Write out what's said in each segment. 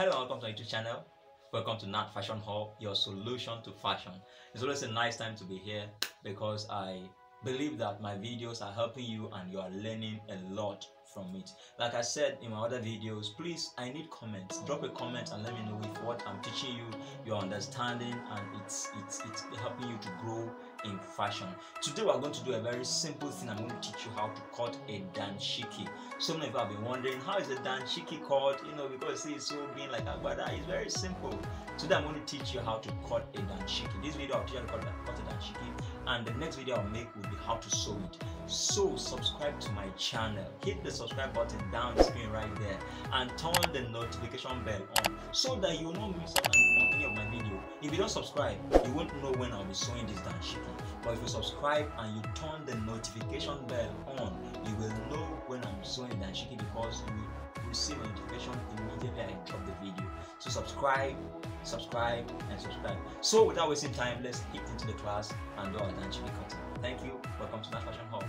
Hello, and welcome to my YouTube channel. Welcome to Nat Fashion Hub, your solution to fashion. It's always a nice time to be here because I believe that my videos are helping you and you are learning a lot from it. Like I said in my other videos, please, I need comments. Drop a comment and let me know if what I'm teaching you, you're understanding and it's it's it's helping you to grow in fashion. Today we're going to do a very simple thing. I'm going to teach you how to cut a danshiki. So many of you have been wondering how is a danshiki cut? You know, because it's so being like agbada. It's very simple. Today I'm going to teach you how to cut a danshiki. This video I'll teach you how to cut a danshiki, and the next video I'll make will be how to sew it. So subscribe to my channel. Hit the subscribe button down the screen right there, and turn the notification bell on so that you will not miss out on any of my video. If you don't subscribe, you won't know when I'll be sewing this danshiki. But if you subscribe and you turn the notification bell on, you will know when I'm sewing danshiki because you will receive a notification immediately I drop the video. So subscribe, subscribe, and subscribe. So without wasting time, let's get into the class and do our danshiki cutting. Thank you. Welcome to Nat Fashion Hub.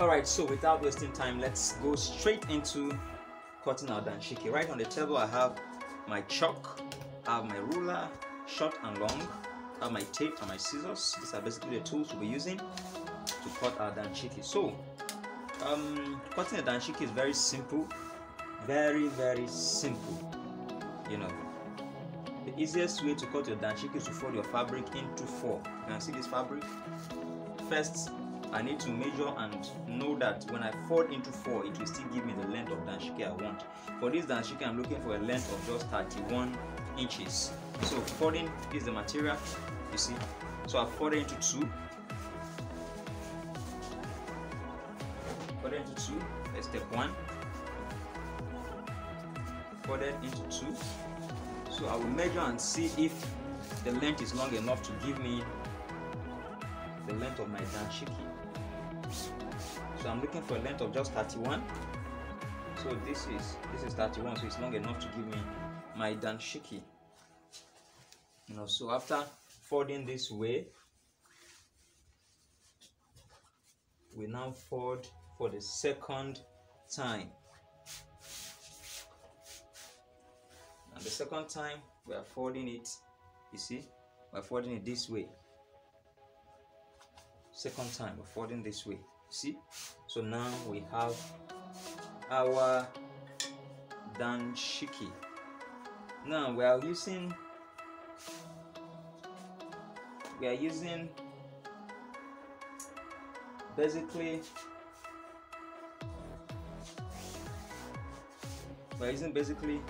Alright, so without wasting time, let's go straight into cutting our danshiki. Right on the table, I have my chalk, I have my ruler, short and long, I have my tape and my scissors. These are basically the tools we'll be using to cut our danshiki. So, um, cutting a danshiki is very simple, very very simple. You know, the easiest way to cut your danshiki is to fold your fabric into four. You can see this fabric. First, I need to measure and know that when I fold into 4, it will still give me the length of danshiki I want. For this danshiki, I'm looking for a length of just 31 inches. So folding is the material, you see. So I folded into 2. 2, that's step 1. Folded into 2. So I will measure and see if the length is long enough to give me the length of my danshiki so I'm looking for a length of just 31 so this is this is 31 so it's long enough to give me my danshiki you know so after folding this way we now fold for the second time. And the second time we are folding it you see we're folding it this way. Second time we're folding this way see. So now we have our danshiki now we are using we are using basically we are using basically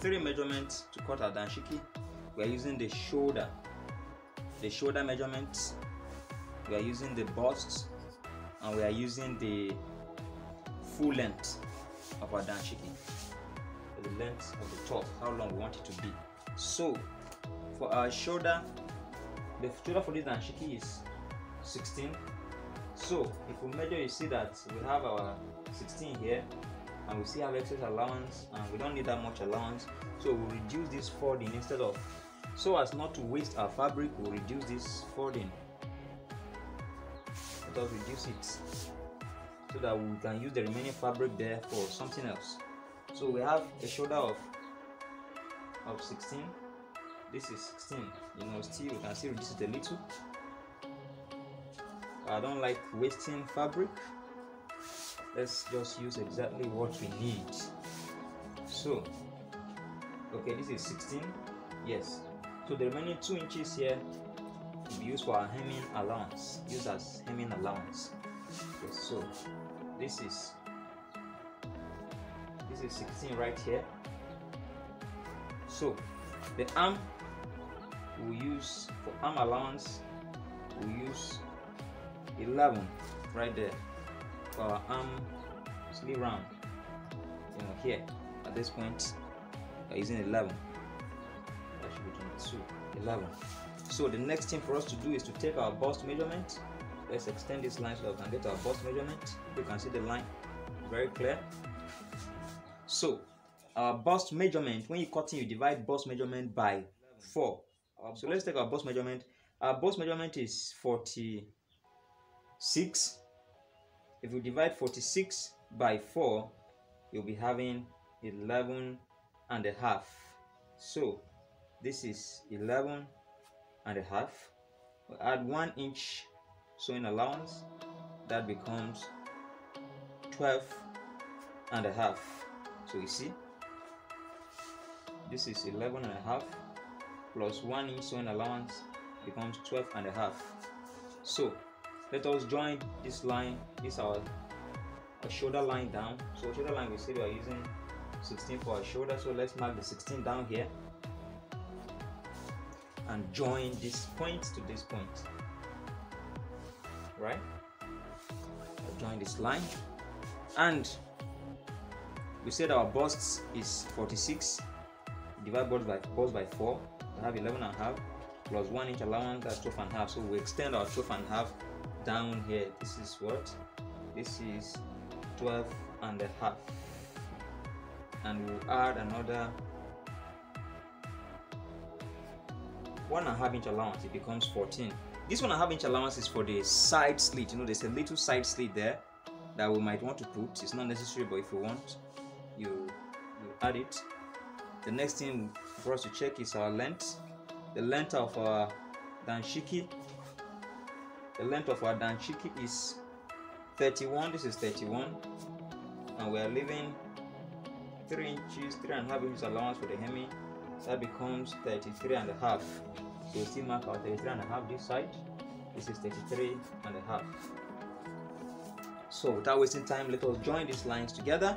three measurements to cut our danshiki we are using the shoulder the shoulder measurements. We are using the bust and we are using the full length of our danshiki the length of the top how long we want it to be. So for our shoulder the shoulder for this danshiki is 16 so if we measure you see that we have our 16 here and we still have excess allowance and we don't need that much allowance. So we'll reduce this folding instead of so as not to waste our fabric we'll reduce this folding. Let us reduce it so that we can use the remaining fabric there for something else. So we have a shoulder of of 16 this is 16 you know still we can still reduce it a little. I don't like wasting fabric let's just use exactly what we need. So okay this is 16 yes. So the remaining two inches here will be used for our hemming allowance. Used as hemming allowance. So this is this is 16 right here. So the arm we use for arm allowance we use 11 right there for our arm sleeve round you know here at this point we're using 11 that should be 22 11 so the next thing for us to do is to take our bust measurement. Let's extend this line so we can get our bust measurement. You can see the line very clear. So our bust measurement when you cutting you divide bust measurement by 4 um, so let's take our bust measurement. Our bust measurement is 46 if we divide 46 by 4 you'll be having 11 and a half. So this is 11 and a half. We add one inch sewing allowance that becomes 12 and a half. So you see this is 11 and a half plus 1 inch sewing allowance becomes 12 and a half. So let us join this line. This our, our shoulder line down. So shoulder line we say we are using 16 for our shoulder. So let's mark the 16 down here and join this point to this point. Right? Join this line. And we said our bust is 46 divide bust by bust by 4 we have 11 and a half plus 1 inch allowance. That's 12 and a half. So we extend our 12 and a half down here. This is what? This is 12 and a half. And we'll add another one and a half inch allowance it becomes 14 this one and a half inch allowance is for the side slit you know there's a little side slit there that we might want to put. It's not necessary but if you want you you add it. The next thing for us to check is our length the length of our danshiki. The length of our danshiki is 31 this is 31 and we are leaving 3 inches 3 and a half inches allowance for the hemi. So that becomes 33 and a half. So we still mark our 33 and a half this side. This is 33 and a half. So without wasting time let us join these lines together.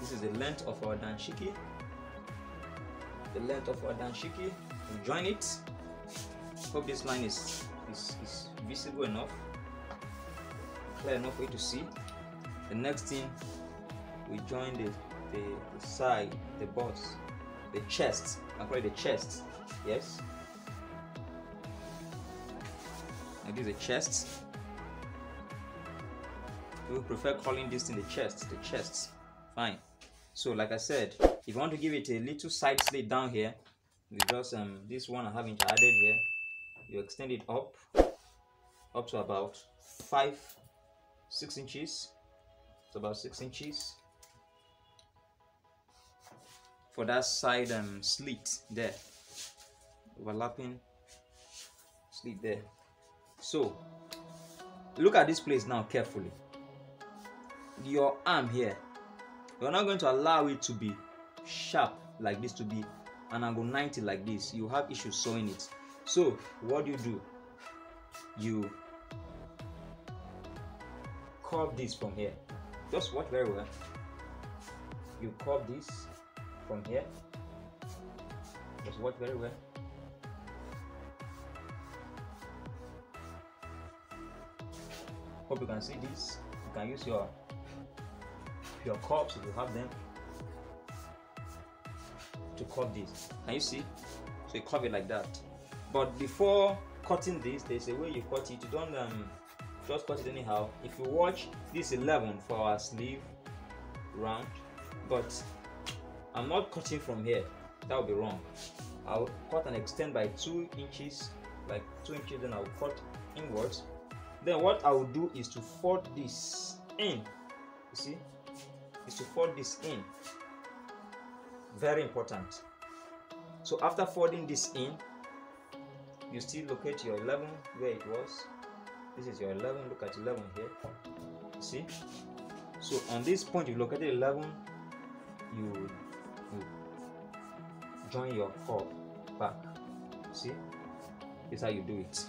This is the length of our danshiki the length of our danshiki we join it. Hope this line is, is, is visible enough clear enough for you to see. The next thing we join the, the, the side the bust the chest. I call it the chest yes? This is the chest. We prefer calling this in the chest the chest. Fine. So like I said if you want to give it a little side slit down here with just um this one I haven't added here you extend it up up to about five six inches. It's about six inches. For that side um slit there. Overlapping slit there. So look at this place now carefully. Your arm here you're not going to allow it to be sharp like this to be an angle 90 like this. You have issues sewing it. So what do you do? You curve this from here. Just watch very well. You curve this from here. Just watch very well. Hope you can see this. You can use your your cups if you have them to cut this. Can you see? So you curve it like that. But before cutting this there's a way you cut it. You don't um, just cut it anyhow if you watch this 11 for our sleeve round but i'm not cutting from here. That would be wrong. I'll cut and extend by two inches like two inches then i'll cut inwards. Then what i will do is to fold this in. You see? Is to fold this in. Very important. So after folding this in you still locate your 11 where it was this is your 11 look at 11 here. See? So on this point you located 11 you, you join your curve back. See? This is how you do it.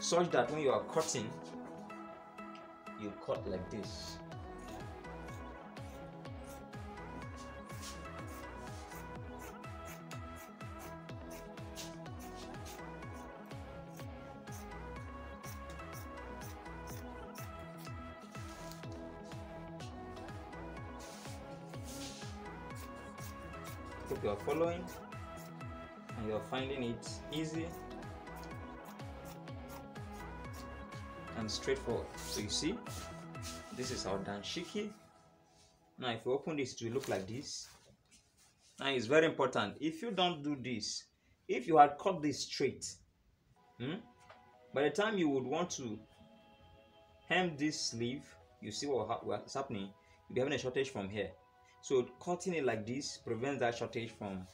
Such that when you are cutting you cut like this hope you are following and you're finding it easy and straightforward. So you see this is our danshiki now if you open this it will look like this. Now it's very important. If you don't do this if you had cut this straight hmm, by the time you would want to hem this sleeve you see what what's happening. You'll be having a shortage from here so cutting it like this prevents that shortage from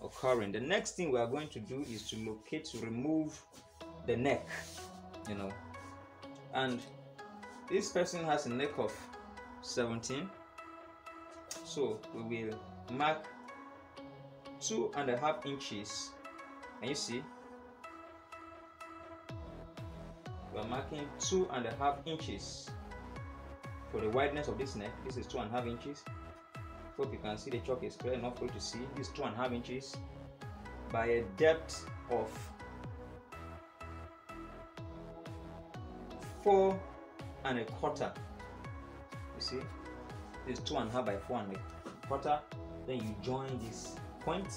occurring. The next thing we are going to do is to locate to remove the neck you know. And this person has a neck of 17 so we will mark two and a half inches. Can you see? We're marking two and a half inches for the wideness of this neck. This is two and a half inches hope you can see the chalk is clear enough for you to see. This two and a half inches by a depth of four and a quarter. You see? This two and a half by four and a quarter. Then you join this point.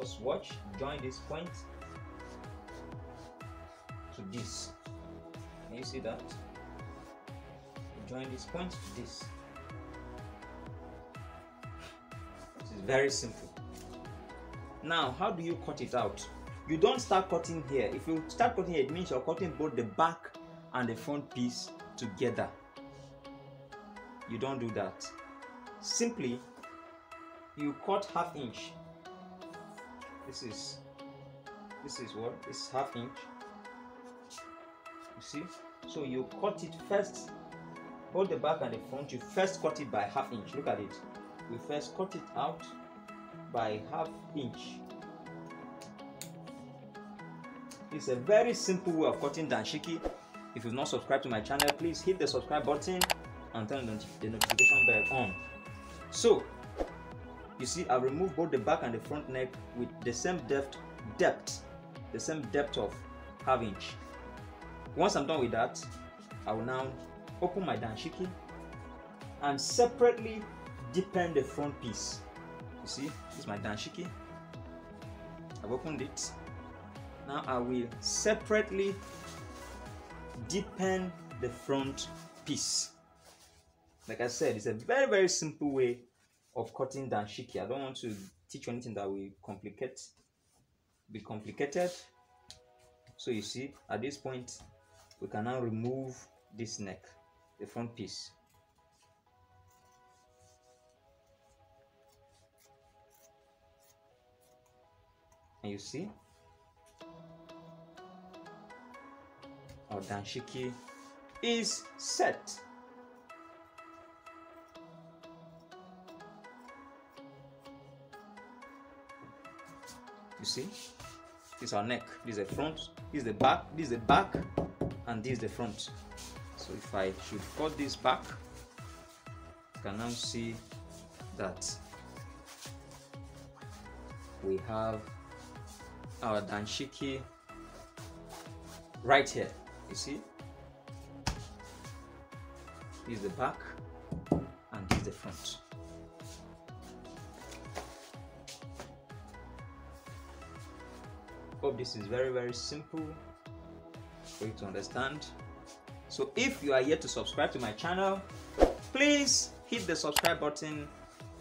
Just watch. Join this point to this. Can you see that? Join this point to this very simple. Now how do you cut it out? You don't start cutting here. If you start cutting here it means you're cutting both the back and the front piece together. You don't do that. Simply you cut half inch. This is this is what? Is half inch. You see? So you cut it first. Both the back and the front you first cut it by half inch. Look at it we first cut it out by half inch. It's a very simple way of cutting danshiki if you've not subscribed to my channel please hit the subscribe button and turn the notification bell on. So you see I removed both the back and the front neck with the same depth depth the same depth of half inch. Once I'm done with that I will now open my danshiki and separately deepen the front piece. You see this is my danshiki. I've opened it. Now I will separately deepen the front piece. Like I said it's a very very simple way of cutting danshiki. I don't want to teach you anything that will complicate be complicated. So you see at this point we can now remove this neck the front piece and you see? Our danshiki is set. You see? This is our neck. This is the front. This is the back. This is the back. And this is the front. So if I should cut this back you can now see that we have our danshiki. Right here you see? This is the back and this is the front. Hope this is very very simple for you to understand. So if you are yet to subscribe to my channel please hit the subscribe button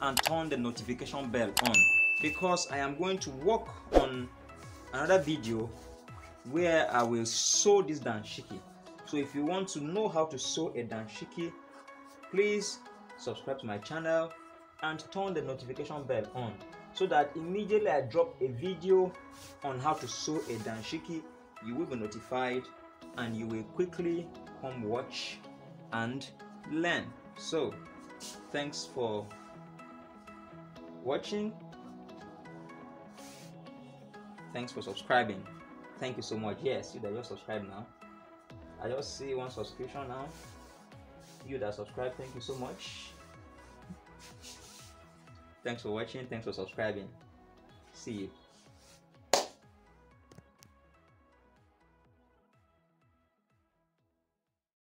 and turn the notification bell on because I am going to work on another video where I will sew this danshiki. So if you want to know how to sew a danshiki please subscribe to my channel and turn the notification bell on so that immediately I drop a video on how to sew a danshiki you will be notified and you will quickly come watch and learn. So thanks for watching thanks for subscribing. Thank you so much. Yes you that just subscribe now. I just see one subscription now. You that subscribe thank you so much. Thanks for watching. Thanks for subscribing. See you